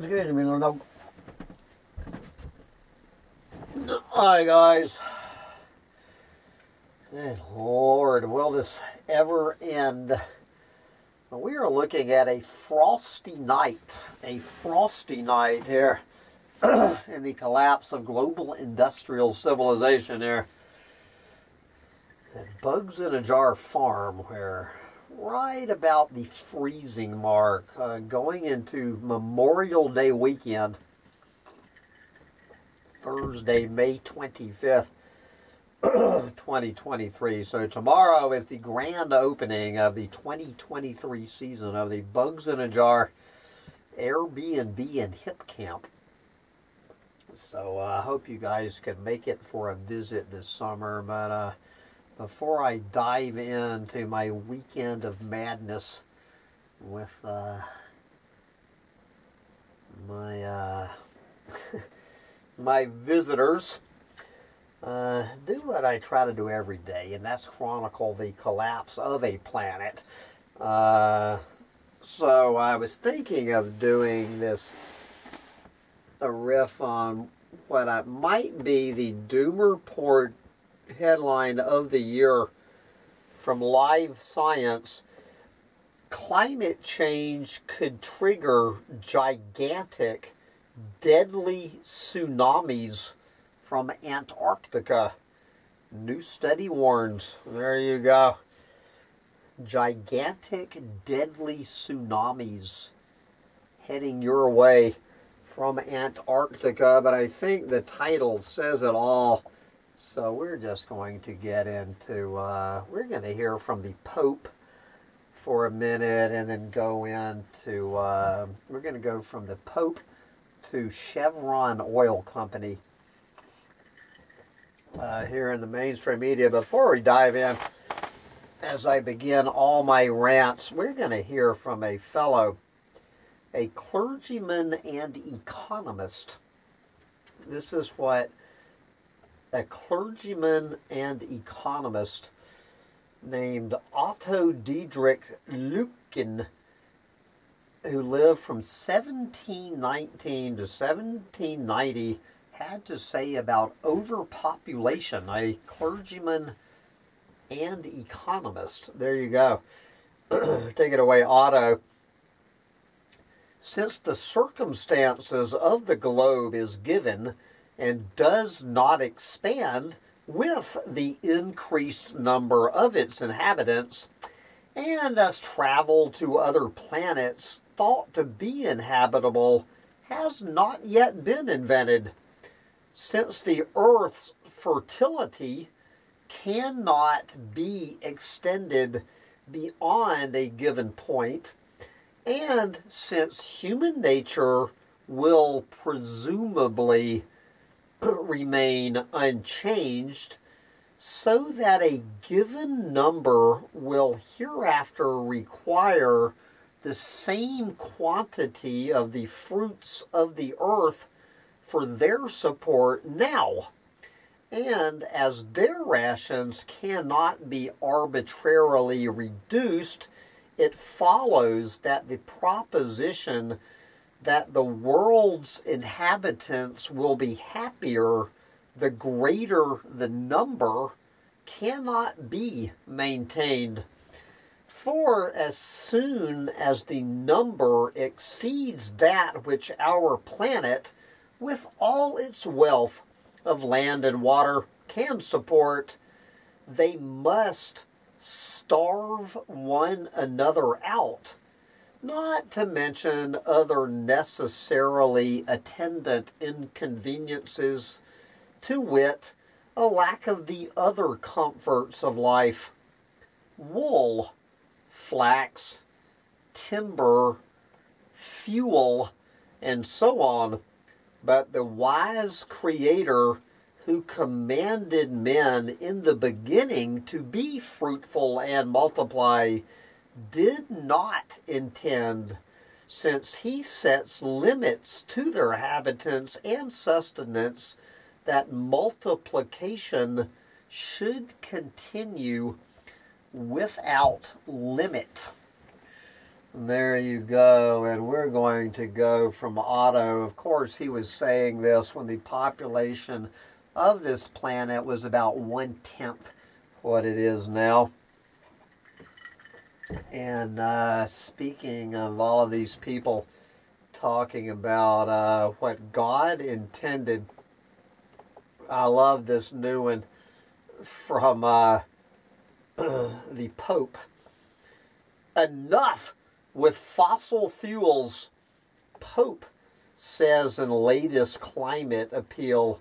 Excuse me, little dog. Hi, guys. Good Lord, will this ever end? We are looking at a frosty night, a frosty night here in the collapse of global industrial civilization here. At Bugs in a Jar Farm, where right about the freezing mark, uh, going into Memorial Day weekend, Thursday, May 25th, 2023. So tomorrow is the grand opening of the 2023 season of the Bugs in a Jar Airbnb and Hipcamp. So uh, I hope you guys can make it for a visit this summer. But uh, before I dive into my weekend of madness with uh, my uh, my visitors, uh, do what I try to do every day, and that's chronicle the collapse of a planet. Uh, so I was thinking of doing this a riff on what I might be the Doomer Report headline of the year from Live Science. Climate change could trigger gigantic, deadly tsunamis from Antarctica. New study warns. There you go. Gigantic, deadly tsunamis heading your way from Antarctica, but I think the title says it all. So we're just going to get into, uh, we're going to hear from the Pope for a minute and then go into, uh, we're going to go from the Pope to Chevron Oil Company uh, here in the mainstream media. Before we dive in, as I begin all my rants, we're going to hear from a fellow a clergyman and economist. This is what a clergyman and economist named Otto Diederich Lütken, who lived from 1719 to 1790, had to say about overpopulation. A clergyman and economist. There you go. Take it away, Otto since the circumstances of the globe is given and does not expand with the increased number of its inhabitants, and as travel to other planets thought to be inhabitable has not yet been invented, since the Earth's fertility cannot be extended beyond a given point and since human nature will presumably remain unchanged, so that a given number will hereafter require the same quantity of the fruits of the earth for their support now. And as their rations cannot be arbitrarily reduced, it follows that the proposition that the world's inhabitants will be happier the greater the number cannot be maintained. For as soon as the number exceeds that which our planet, with all its wealth of land and water, can support, they must starve one another out, not to mention other necessarily attendant inconveniences, to wit, a lack of the other comforts of life wool, flax, timber, fuel, and so on. But the wise Creator who commanded men in the beginning to be fruitful and multiply, did not intend, since he sets limits to their habitants and sustenance, that multiplication should continue without limit. There you go. And we're going to go from Otto. Of course, he was saying this when the population of this planet was about one tenth what it is now. And uh, speaking of all of these people talking about uh, what God intended, I love this new one from uh, the Pope. Enough with fossil fuels, Pope says in latest climate appeal.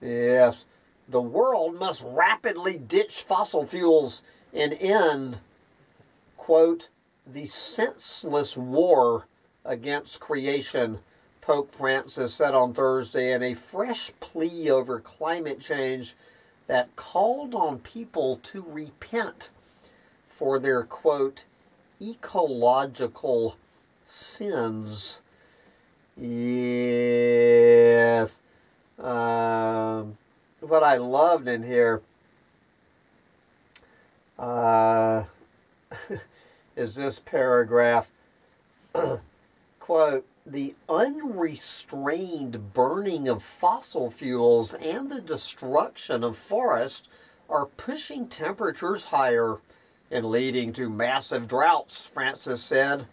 Yes, the world must rapidly ditch fossil fuels and end, quote, the senseless war against creation, Pope Francis said on Thursday in a fresh plea over climate change that called on people to repent for their, quote, ecological sins. Yes. Um, what I loved in here uh, is this paragraph. Quote, the unrestrained burning of fossil fuels and the destruction of forests are pushing temperatures higher and leading to massive droughts, Francis said.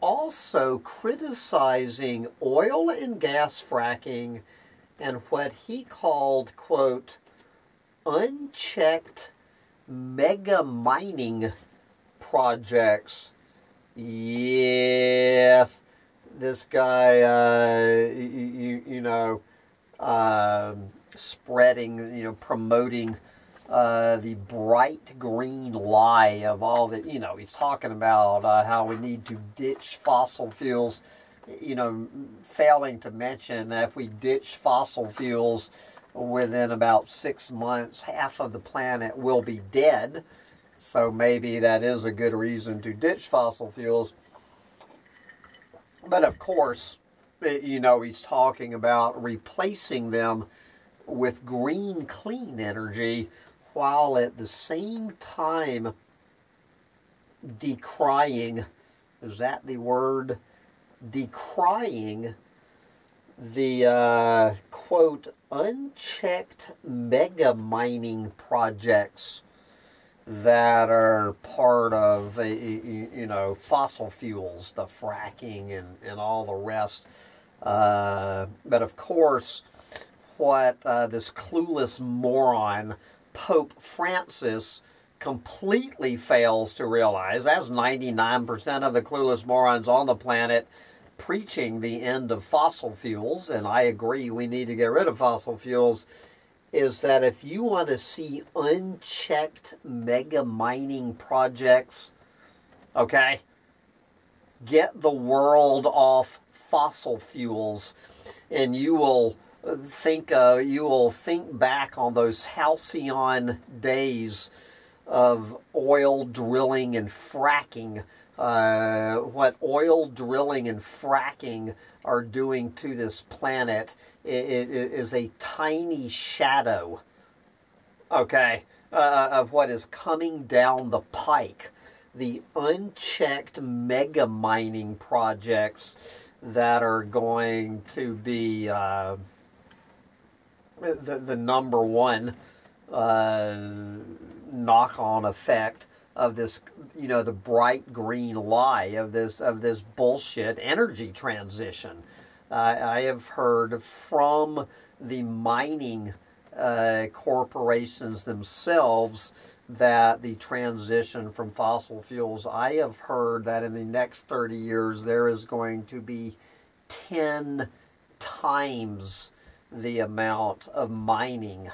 Also criticizing oil and gas fracking and what he called, quote, unchecked mega mining projects. Yes, this guy, uh, you, you know, uh, spreading, you know, promoting uh, the bright green lie of all that, you know, he's talking about uh, how we need to ditch fossil fuels, you know, failing to mention that if we ditch fossil fuels within about six months, half of the planet will be dead. So maybe that is a good reason to ditch fossil fuels. But of course, you know, he's talking about replacing them with green, clean energy while at the same time decrying, is that the word? Decrying the uh, quote unchecked mega mining projects that are part of you know fossil fuels, the fracking and and all the rest. Uh, but of course, what uh, this clueless moron Pope Francis completely fails to realize, as 99% of the clueless morons on the planet preaching the end of fossil fuels, and I agree we need to get rid of fossil fuels, is that if you want to see unchecked mega mining projects, okay, get the world off fossil fuels and you will think uh, you will think back on those halcyon days of oil drilling and fracking. Uh, what oil drilling and fracking are doing to this planet is a tiny shadow, okay, uh, of what is coming down the pike. The unchecked mega mining projects that are going to be. Uh, the, the number one uh, knock on effect of this you know the bright green lie of this of this bullshit energy transition. Uh, i have heard from the mining uh, corporations themselves that the transition from fossil fuels i have heard that in the next 30 years there is going to be 10 times the amount of mining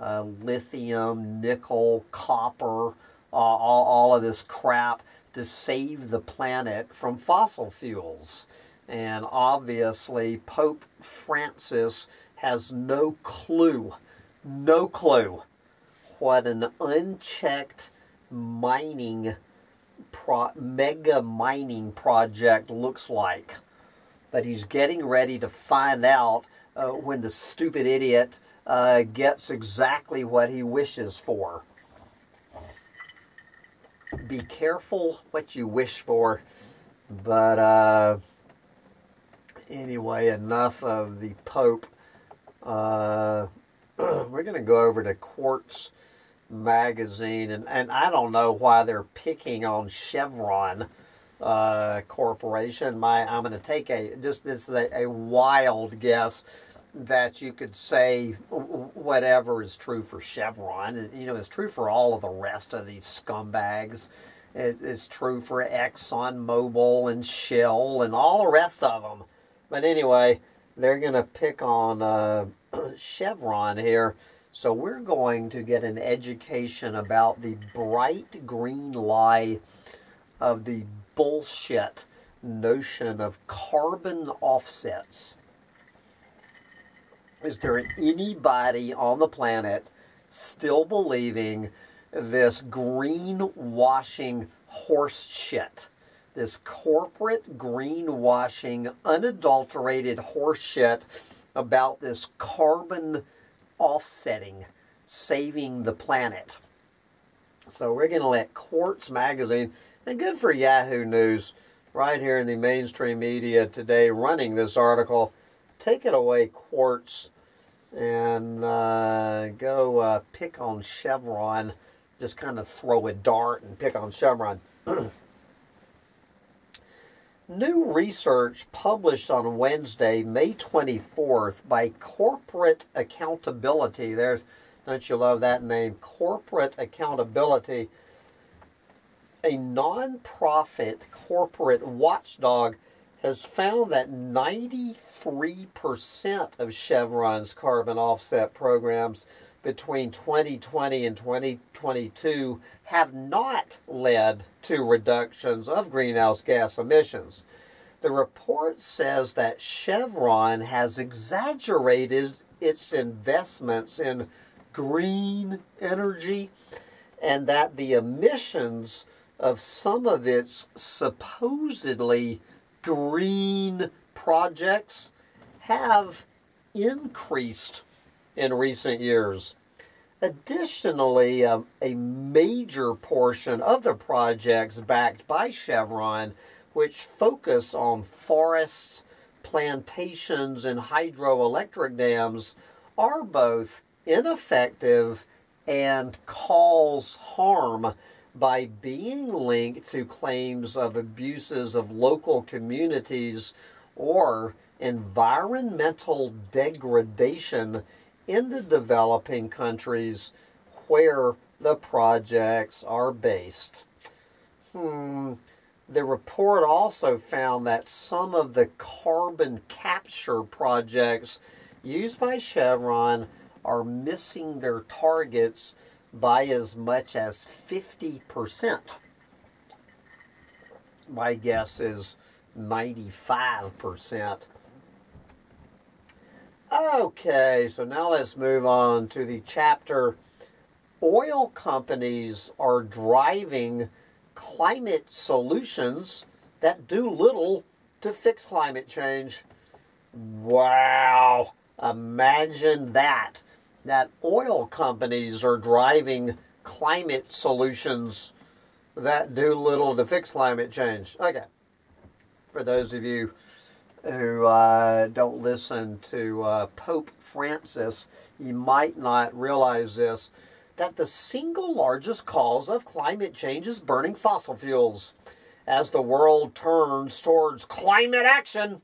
uh, lithium, nickel, copper, uh, all, all of this crap to save the planet from fossil fuels. And obviously, Pope Francis has no clue, no clue what an unchecked mining, pro- mega mining project looks like. But he's getting ready to find out uh, when the stupid idiot uh, gets exactly what he wishes for. Be careful what you wish for. But uh, anyway, enough of the Pope. Uh, we're going to go over to Quartz magazine, and, and I don't know why they're picking on Chevron uh, Corporation. My, I'm going to take a just this is a, a wild guess that you could say whatever is true for Chevron, you know, it's true for all of the rest of these scumbags. It's true for Exxon Mobil and Shell and all the rest of them. But anyway, they're going to pick on uh, Chevron here. So we're going to get an education about the bright green lie of the bullshit notion of carbon offsets. Is there anybody on the planet still believing this greenwashing horse shit? This corporate greenwashing, unadulterated horse shit about this carbon offsetting, saving the planet. So we're going to let Quartz Magazine, and good for Yahoo News, right here in the mainstream media today, running this article. Take it away, Quartz, and uh, go uh, pick on Chevron. Just kind of throw a dart and pick on Chevron. New research published on Wednesday, May 24th by Corporate Accountability. There's, don't you love that name? Corporate Accountability. A nonprofit corporate watchdog has found that 93% of Chevron's carbon offset programs between 2020 and 2022 have not led to reductions of greenhouse gas emissions. The report says that Chevron has exaggerated its investments in green energy and that the emissions of some of its supposedly green projects have increased in recent years. Additionally, a, a major portion of the projects backed by Chevron, which focus on forests, plantations, and hydroelectric dams, are both ineffective and cause harm by being linked to claims of abuses of local communities or environmental degradation in the developing countries where the projects are based. Hmm. The report also found that some of the carbon capture projects used by Chevron are missing their targets by as much as 50%. My guess is 95%. Okay, so now let's move on to the chapter Oil companies are driving climate solutions that do little to fix climate change. Wow, imagine that. That oil companies are driving climate solutions that do little to fix climate change. Okay, for those of you who uh, don't listen to uh, Pope Francis, you might not realize this that the single largest cause of climate change is burning fossil fuels. As the world turns towards climate action,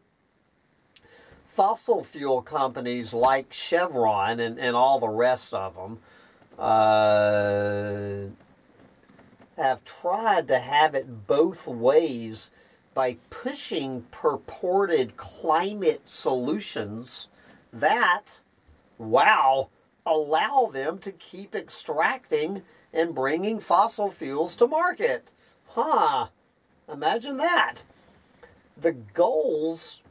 fossil fuel companies like Chevron and, and all the rest of them uh, have tried to have it both ways by pushing purported climate solutions that, wow, allow them to keep extracting and bringing fossil fuels to market. Huh, imagine that. The goals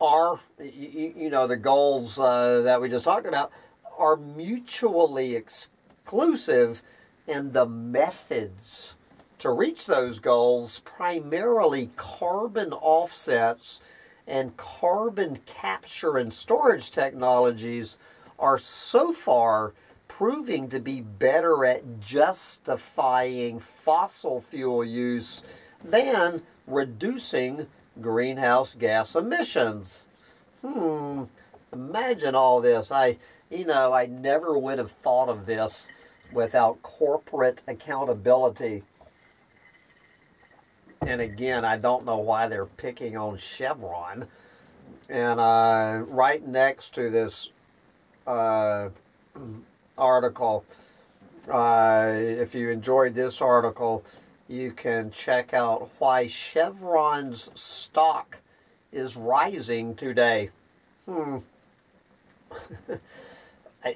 are, you, you know, the goals uh, that we just talked about are mutually exclusive, and the methods to reach those goals, primarily carbon offsets and carbon capture and storage technologies, are so far proving to be better at justifying fossil fuel use than reducing greenhouse gas emissions. Hmm, imagine all this. I, you know, I never would have thought of this without corporate accountability. And again, I don't know why they're picking on Chevron. And uh, right next to this uh, article, uh, if you enjoyed this article, you can check out why Chevron's stock is rising today. Hmm.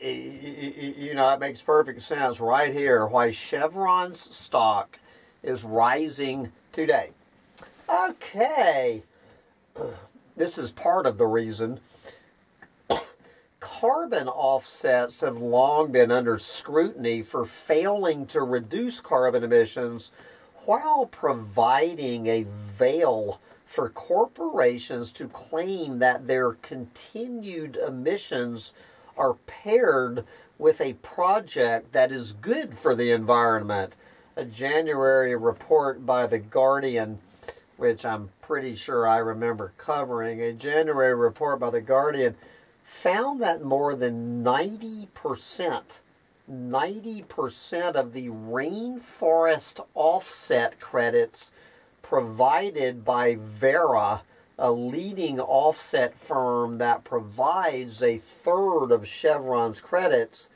you know, that makes perfect sense right here why Chevron's stock is rising today. Okay. This is part of the reason. Carbon offsets have long been under scrutiny for failing to reduce carbon emissions while providing a veil for corporations to claim that their continued emissions are paired with a project that is good for the environment. A January report by The Guardian, which I'm pretty sure I remember covering, a January report by The Guardian found that more than 90%, 90% of the rainforest offset credits provided by Verra, a leading offset firm that provides a third of Chevron's credits,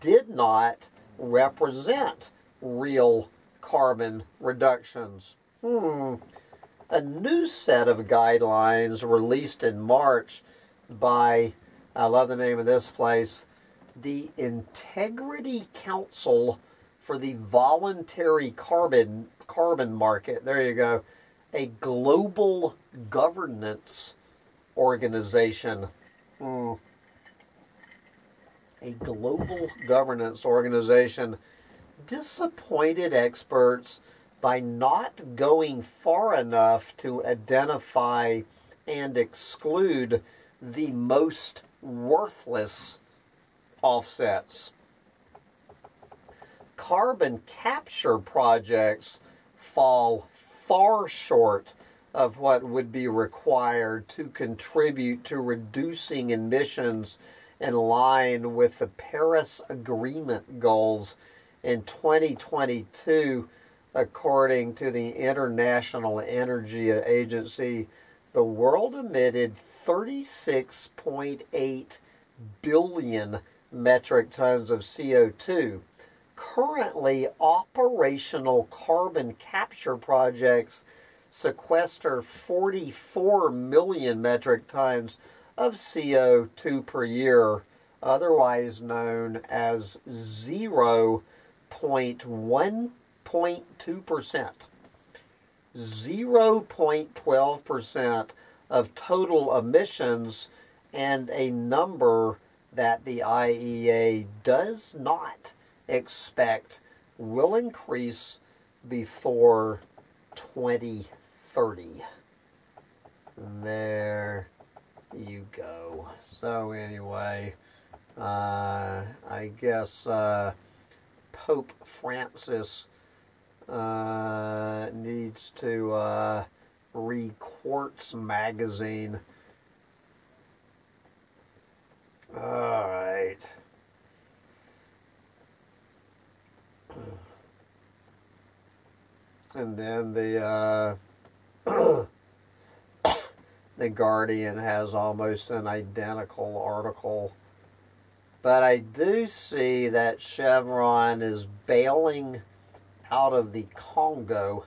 did not represent real carbon reductions. Hmm. A new set of guidelines released in March by, I love the name of this place, the Integrity Council for the Voluntary Carbon Carbon Market. There you go a global governance organization. Hmm. A global governance organization disappointed experts by not going far enough to identify and exclude the most worthless offsets. Carbon capture projects fall far short of what would be required to contribute to reducing emissions in line with the Paris Agreement goals in 2022, according to the International Energy Agency. The world emitted 36.8 billion metric tons of CO2 currently operational carbon capture projects sequester 44 million metric tons of CO2 per year, otherwise known as 0.1.2%. 0.12% of total emissions and a number that the IEA does not expect will increase before 2030. There you go. So, anyway, uh, I guess uh, Pope Francis uh, needs to uh, read Quartz magazine. All right. and then the uh, the Guardian has almost an identical article. But I do see that Chevron is bailing out of the Congo.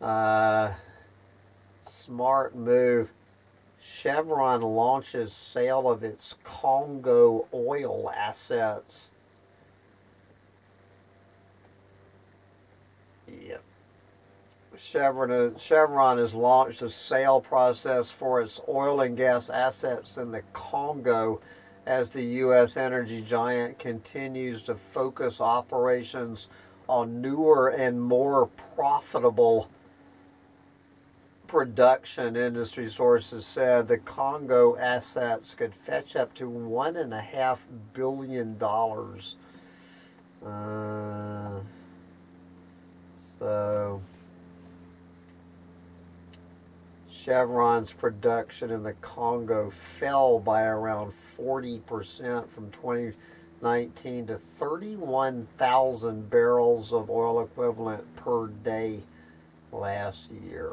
Uh, smart move. Chevron launches sale of its Congo oil assets. Yep. Chevron, uh, Chevron has launched a sale process for its oil and gas assets in the Congo as the U.S. energy giant continues to focus operations on newer and more profitable production, industry sources said the Congo assets could fetch up to $1.5 billion Uh, so Chevron's production in the Congo fell by around 40% from 2019 to 31,000 barrels of oil equivalent per day last year.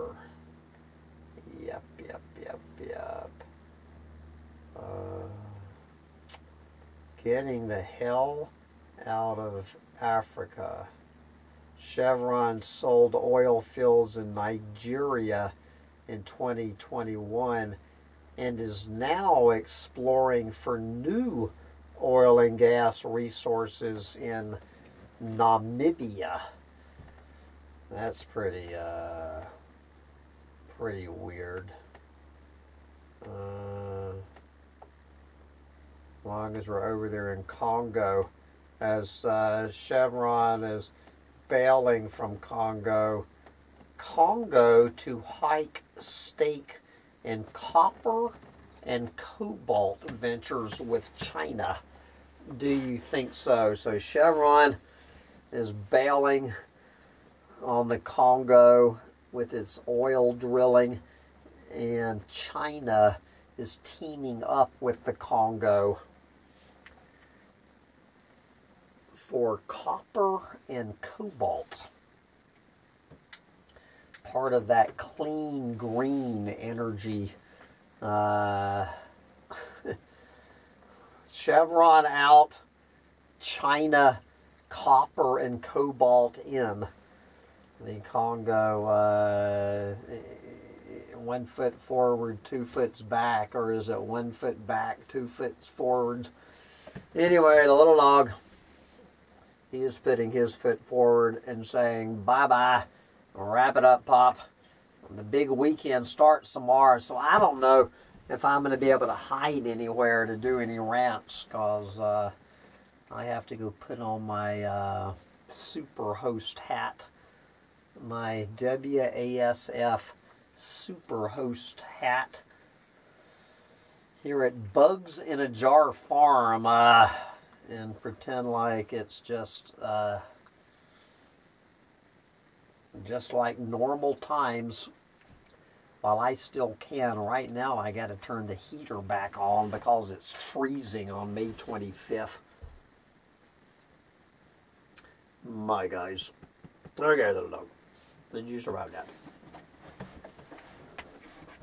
Yep, yep, yep, yep. Uh, getting the hell out of Africa. Chevron sold oil fields in Nigeria in 2021 and is now exploring for new oil and gas resources in Namibia. That's pretty, uh, pretty weird. Uh, long as we're over there in Congo, as uh, Chevron is bailing from Congo, Congo to hike stake in copper and cobalt ventures with China. Do you think so? So Chevron is bailing on the Congo with its oil drilling, and China is teaming up with the Congo for copper and cobalt. Part of that clean green energy. Uh, Chevron out, China copper and cobalt in. The Congo, uh, one foot forward, two foots back, or is it one foot back, two foot forward? Anyway, the little dog he is putting his foot forward and saying, bye bye, wrap it up, Pop. The big weekend starts tomorrow, so I don't know if I'm going to be able to hide anywhere to do any rants because uh, I have to go put on my uh, super host hat, my WASF super host hat here at Bugs in a Jar Farm. Uh, and pretend like it's just uh, just like normal times while I still can. Right now I got to turn the heater back on because it's freezing on May 25th. My guys. Okay, little dog. Did you survive that?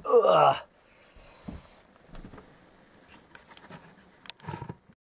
Ugh.